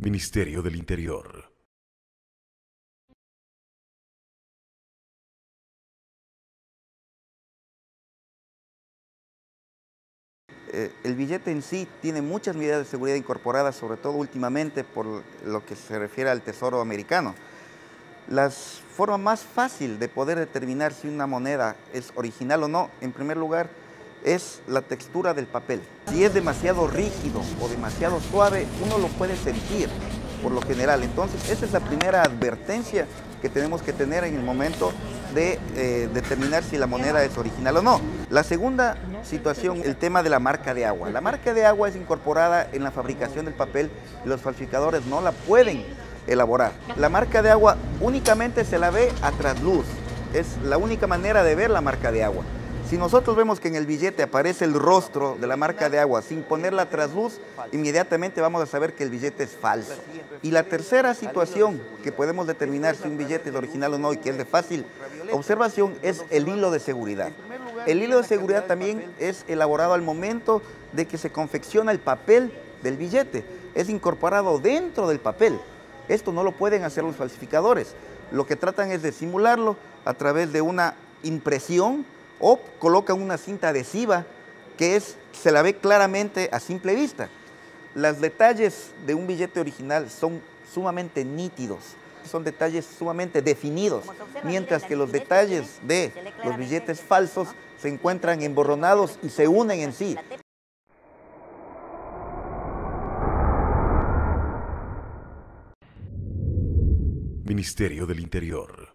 Ministerio del Interior. Eh, el billete en sí tiene muchas medidas de seguridad incorporadas, sobre todo últimamente por lo que se refiere al Tesoro americano. La forma más fácil de poder determinar si una moneda es original o no, en primer lugar, es la textura del papel. Si es demasiado rígido o demasiado suave, uno lo puede sentir por lo general. Entonces, esa es la primera advertencia que tenemos que tener en el momento de eh, determinar si la moneda es original o no. La segunda situación, el tema de la marca de agua. La marca de agua es incorporada en la fabricación del papel y los falsificadores no la pueden elaborar. La marca de agua únicamente se la ve a trasluz. Es la única manera de ver la marca de agua. Si nosotros vemos que en el billete aparece el rostro de la marca de agua sin poner la trasluz, inmediatamente vamos a saber que el billete es falso. Y la tercera situación que podemos determinar si un billete es original o no y que es de fácil observación es el hilo de seguridad. El hilo de seguridad también es elaborado al momento de que se confecciona el papel del billete. Es incorporado dentro del papel. Esto no lo pueden hacer los falsificadores. Lo que tratan es de simularlo a través de una impresión o colocan una cinta adhesiva que es, se la ve claramente a simple vista. Los detalles de un billete original son sumamente nítidos, son detalles sumamente definidos, mientras que los detalles de los billetes falsos se encuentran emborronados y se unen en sí. Ministerio del Interior.